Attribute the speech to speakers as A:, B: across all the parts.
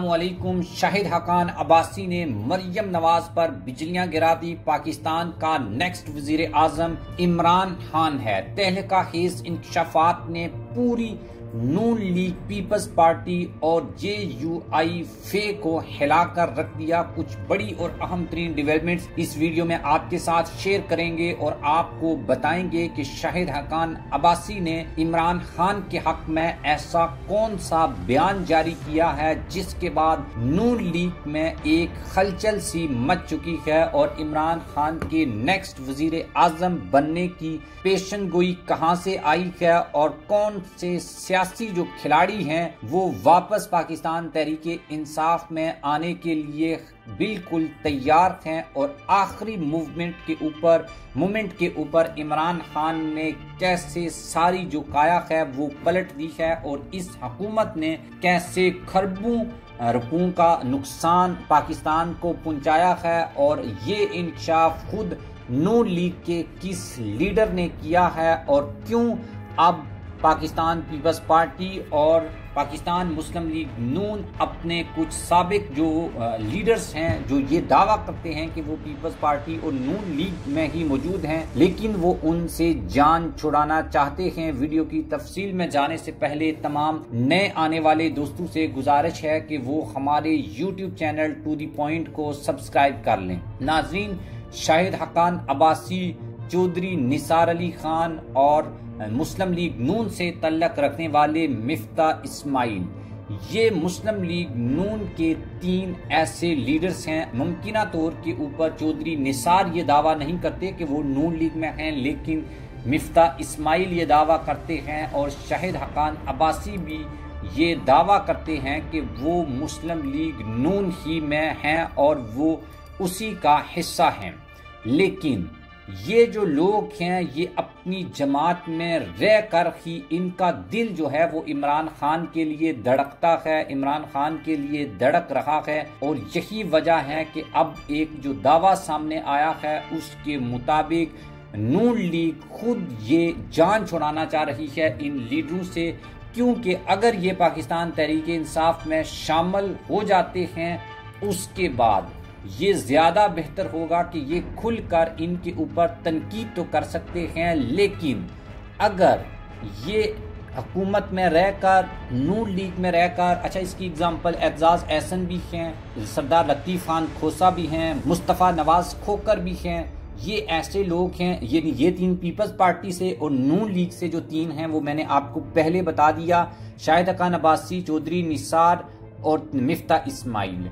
A: वालेकुम शाहिद हकान अब्बासी ने मरियम नवाज़ पर बिजलियाँ गिरा दी। पाकिस्तान का नेक्स्ट वज़ीर आज़म इमरान खान है। तहलका खेज इंकशाफात ने पूरी नून लीग, पीपल्स पार्टी और जे यू आई फे को हिलाकर रख दिया। कुछ बड़ी और अहम तरीन डेवलपमेंट्स इस वीडियो में आपके साथ शेयर करेंगे और आपको बताएँगे कि शाहिद हकान अब्बासी ने इमरान खान के हक में ऐसा कौन सा बयान जारी किया है, जिसके बाद नून लीग में एक हलचल सी मच चुकी है और इमरान खान के नेक्स्ट वज़ीर आज़म बनने की पेशन गोई कहाँ से आई है और कौन से सियासी जो खिलाड़ी हैं, वो वापस पाकिस्तान तहरीके इंसाफ में आने के लिए बिल्कुल तैयार हैं और आखिरी मूवमेंट के ऊपर मूवमेंट के ऊपर इमरान खान ने कैसे सारी जो काया है, वो पलट दी है और इस हकूमत ने कैसे खरबों रुपयों का नुकसान पाकिस्तान को पहुँचाया है और ये इंकशाफ खुद नून लीग के किस लीडर ने किया है और क्यों अब पाकिस्तान पीपल्स पार्टी और पाकिस्तान मुस्लिम लीग नून अपने कुछ सबक जो लीडर्स हैं, जो ये दावा करते हैं कि वो पीपल्स पार्टी और नून लीग में ही मौजूद हैं, लेकिन वो उनसे जान छुड़ाना चाहते हैं। वीडियो की तफसील में जाने से पहले तमाम नए आने वाले दोस्तों से गुजारिश है कि वो हमारे YouTube channel to the point को सब्सक्राइब कर लें। नाजरीन, शाहिद हकान अब्बासी, चौधरी निसार अली खान और मुस्लिम लीग नून से तल्लक रखने वाले मिफ्ता इस्माइल। ये मुस्लिम लीग नून के तीन ऐसे लीडर्स हैं। मुमकिन तौर के ऊपर चौधरी निसार ये दावा नहीं करते कि वो नून लीग में हैं, लेकिन मिफ्ता इस्माइल ये दावा करते हैं और शाहिद हकान अब्बासी भी ये दावा करते हैं कि वो मुस्लिम लीग नून ही में हैं और वो उसी का हिस्सा हैं। लेकिन ये जो लोग हैं, ये अपनी जमात में रह कर ही इनका दिल जो है वो इमरान खान के लिए धड़कता है, इमरान खान के लिए धड़क रहा है और यही वजह है कि अब एक जो दावा सामने आया है, उसके मुताबिक नून लीग खुद ये जान छुड़ाना चाह रही है इन लीडरों से, क्योंकि अगर ये पाकिस्तान तहरीक इंसाफ में शामिल हो जाते हैं, उसके बाद ये ज़्यादा बेहतर होगा कि ये खुलकर इनके ऊपर तनकीद तो कर सकते हैं, लेकिन अगर ये हुकूमत में रहकर, नूर लीग में रहकर अच्छा इसकी एग्जांपल एजाज एहसन भी हैं, सरदार लतीफ़ खान खोसा भी हैं, मुस्तफ़ा नवाज़ खोकर भी हैं, ये ऐसे लोग हैं ये ये तीन पीपल्स पार्टी से और नून लीग से जो तीन हैं, वो मैंने आपको पहले बता दिया, शाहिद खान अब्बासी, चौधरी निसार और मिफ्ता इस्माइल।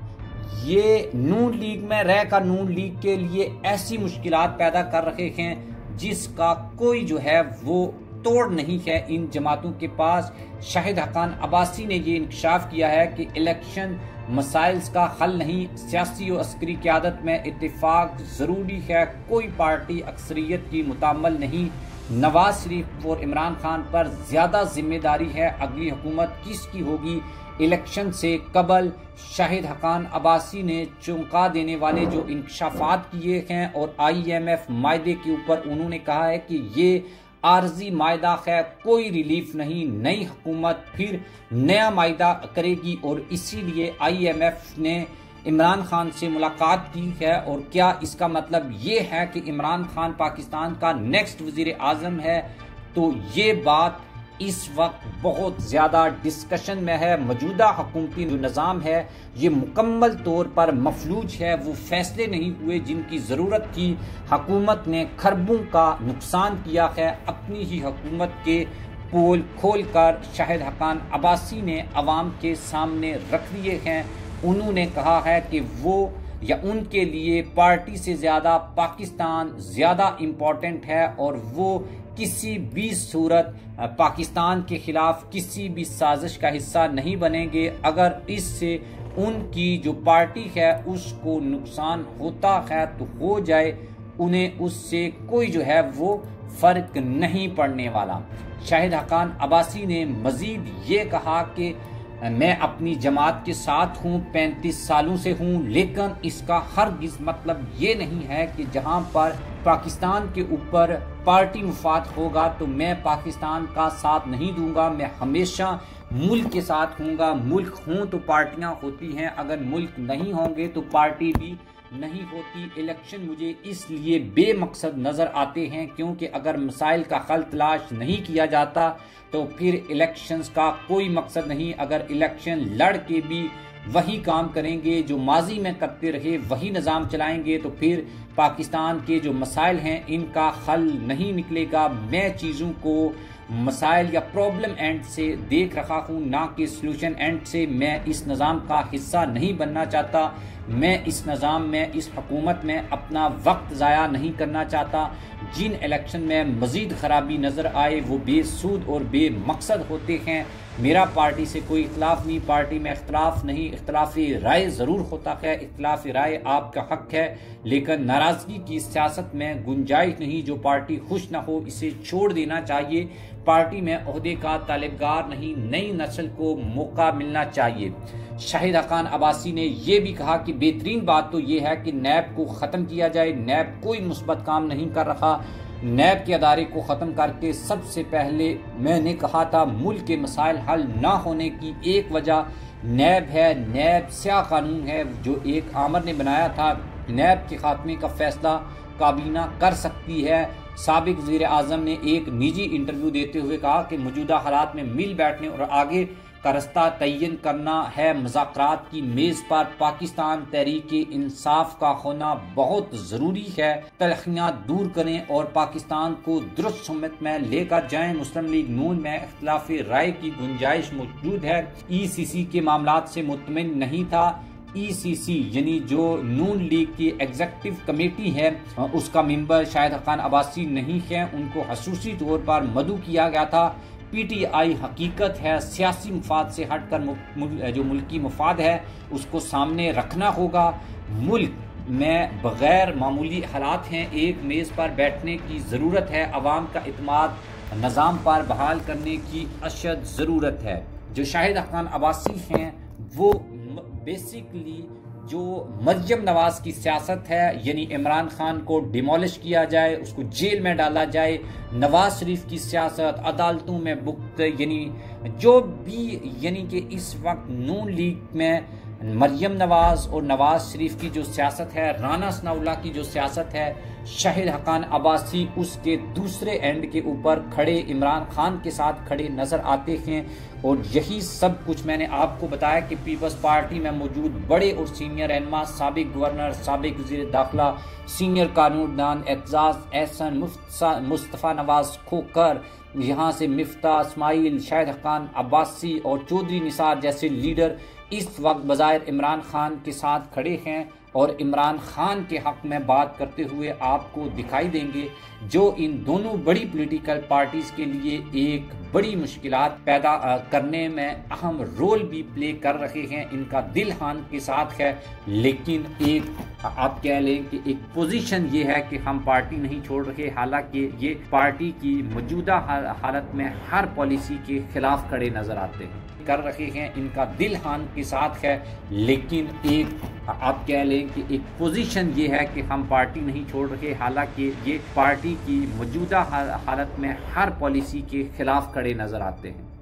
A: ये नून लीग में रहकर नून लीग के लिए ऐसी मुश्किल पैदा कर रहे हैं जिसका कोई जो है वो तोड़ नहीं है इन जमातों के पास। शाहिद हकान अब्बासी ने ये इंकशाफ किया है कि इलेक्शन मसाइल्स का हल नहीं, सियासी और अस्करी क्यादत में इतफाक ज़रूरी है। कोई पार्टी अक्सरियत की मुतमल नहीं। नवाज़ शरीफ और इमरान खान पर ज़्यादा ज़िम्मेदारी है। अगली हुकूमत किसकी होगी? इलेक्शन से कबल शाहिद हकान अब्बासी ने चौंका देने वाले जो इंकशाफात किए हैं और आईएमएफ मायदे के ऊपर उन्होंने कहा है कि ये आर्जी मायदा है कोई रिलीफ नहीं, नई हुकूमत फिर नया मायदा करेगी और इसीलिए आईएमएफ ने इमरान खान से मुलाकात की है और क्या इसका मतलब ये है कि इमरान खान पाकिस्तान का नेक्स्ट वज़ीर आज़म है? तो ये बात इस वक्त बहुत ज़्यादा डिस्कशन में है, मौजूदा हकूमती जो निज़ाम है, ये मुकम्मल तौर पर मफलूज है, वो फैसले नहीं हुए जिनकी ज़रूरत थी। हकूमत ने खरबों का नुकसान किया है, अपनी ही हकूमत के पोल खोल कर शाहिद हकान अब्बासी ने अवाम के सामने रख दिए हैं। उन्होंने कहा है कि वो या उनके लिए पार्टी से ज़्यादा पाकिस्तान ज़्यादा इम्पोर्टेंट है और वो किसी भी सूरत पाकिस्तान के खिलाफ किसी भी साजिश का हिस्सा नहीं बनेंगे। अगर इससे उनकी जो पार्टी है, उसको नुकसान होता है तो हो जाए, उन्हें उससे कोई जो है वो फ़र्क नहीं पड़ने वाला। शाहिद हकान अब्बासी ने मजीद ये कहा कि मैं अपनी जमात के साथ हूँ, पैंतीस सालों से हूँ, लेकिन इसका हर मतलब ये नहीं है कि जहाँ पर पाकिस्तान के ऊपर पार्टी मुफाद होगा तो मैं पाकिस्तान का साथ नहीं दूँगा। मैं हमेशा मुल्क के साथ हूँगा। मुल्क हूँ तो पार्टियाँ होती हैं। अगर मुल्क नहीं होंगे तो पार्टी भी नहीं होती इलेक्शन मुझे इसलिए बेमकसद नज़र आते हैं क्योंकि अगर मसाइल का हल तलाश नहीं किया जाता तो फिर इलेक्शंस का कोई मकसद नहीं। अगर इलेक्शन लड़ के भी वही काम करेंगे, जो माजी में करते रहे, वही निज़ाम चलाएँगे तो फिर पाकिस्तान के जो मसाइल हैं, इनका हल नहीं निकलेगा। मैं चीज़ों को मसाइल या प्रॉब्लम एंड से देख रहा हूँ, ना कि सोल्यूशन एंड से। मैं इस निज़ाम का हिस्सा नहीं बनना चाहता। मैं इस निज़ाम में, इस हकूमत में अपना वक्त ज़ाया नहीं करना चाहता। जिन इलेक्शन में मज़ीद ख़राबी नज़र आए, वो बेसूद और बेमकसद होते हैं। मेरा पार्टी से कोई इख्लाफ नहीं, पार्टी में इख्तलाफ नहीं, इख्तलाफी राय ज़रूर होता है। इख्तलाफी राय आपका हक है, लेकिन नाराज़गी की सियासत में गुंजाइश नहीं। जो पार्टी खुश ना हो, इसे छोड़ देना चाहिए। पार्टी में अहदे का तालिबगार नहीं, नई नस्ल को मौका मिलना चाहिए। शाहिद हकान अब्बासी ने यह भी कहा कि बेहतरीन बात तो यह है कि नैब को ख़त्म किया जाए, नैब कोई मुस्बत काम नहीं कर रहा। नैब के अदारे को ख़त्म करके सबसे पहले मैंने कहा था, मुल्क के मसाइल हल ना होने की एक वजह नैब है। नैब स्या कानून है, जो एक आमर ने बनाया था। नैब के खात्मे का फैसला काबीना कर सकती है। सबक वज़ीर आज़म ने एक निजी इंटरव्यू देते हुए कहा कि मौजूदा हालात में मिल बैठने और आगे का रस्ता तयन करना है मज़ाक की मेज पर। पाकिस्तान तहरीक इंसाफ का होना बहुत ज़रूरी है। तलखियाँ दूर करें और पाकिस्तान को दुरुस्त सुमत में लेकर जाएँ। मुस्लिम लीग नून में इख्लाफी राय की गुंजाइश मौजूद है। ई सी सी के मामला से मुतमिन नहीं था। ईसीसी e यानी जो नून लीग की एग्जेक्टिव कमेटी है, उसका मेंबर शायद खान अब्बासी नहीं है। उनको खसूसी तौर पर मदू किया गया था। पीटीआई हकीकत है सियासी मफाद से हटकर मुल, जो मुल्की मफाद है उसको सामने रखना होगा। मुल्क में बगैर मामूली हालात हैं एक मेज़ पर बैठने की ज़रूरत है। अवाम का अतमाद निज़ाम पर बहाल करने की अशद ज़रूरत है। जो शाहिद खान अब्बासी हैं वो बेसिकली जो मरियम नवाज़ की सियासत है, यानी इमरान खान को डिमोलिश किया जाए, उसको जेल में डाला जाए, नवाज़ शरीफ की सियासत अदालतों में बुक, यानी जो भी, यानी कि इस वक्त नून लीग में मरियम नवाज़ और नवाज़ शरीफ की जो सियासत है, राना सनाउल्ला की जो सियासत है, शाहिद हकान अब्बासी उसके दूसरे एंड के ऊपर खड़े इमरान खान के साथ खड़े नज़र आते हैं और यही सब कुछ मैंने आपको बताया कि पीपल्स पार्टी में मौजूद बड़े और सीनियर रहनमा, सबक गवर्नर, सबक वजी दाखिला, सीनियर कानूनदान एजाज एहसन मुस्तफ़ा नवाज़ खोकर यहाँ से मिफ्ता इसमाइल, शाहिद हकान अब्बासी और चौधरी निसार जैसे लीडर इस वक्त बज़ाहिर इमरान खान के साथ खड़े हैं। और इमरान खान के हक में बात करते हुए आपको दिखाई देंगे जो इन दोनों बड़ी पॉलिटिकल पार्टीज़ के लिए एक बड़ी मुश्किल पैदा करने में अहम रोल भी प्ले कर रहे हैं। इनका दिल हान के साथ है, लेकिन एक, आप कह लें कि एक पोजीशन ये है कि हम पार्टी नहीं छोड़ रहे। हालाँकि ये पार्टी की मौजूदा हालत में हर पॉलिसी के खिलाफ खड़े नज़र आते हैं। कर रहे हैं, इनका दिल हान के साथ है, लेकिन एक आप कह लें कि एक पोजीशन ये है कि हम पार्टी नहीं छोड़ रहे, हालाँकि ये पार्टी की मौजूदा हालत में हर पॉलिसी के खिलाफ खड़े नज़र आते हैं।